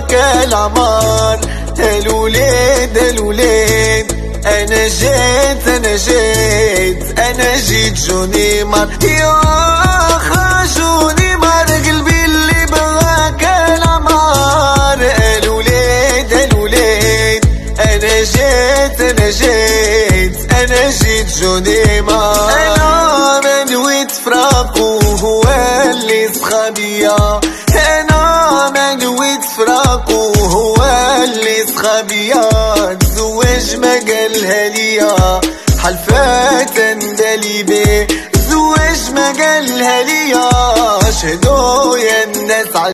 بغاك العمار الوليد الوليد أنا جيت أنا جيت. أنا جيت جوني مار. يا جوني مار. قلبي اللي بغاك العمار الوليد الوليد أنا جيت أنا جيت. أنا جيت جوني مار. أنا من ويت فراقو هو اللي من ويت فراقو هو اللي سخابيا زوج ما قالها ليا. حلفات اندلي بيه زوج ما قالها ليا. شهدوا يا الناس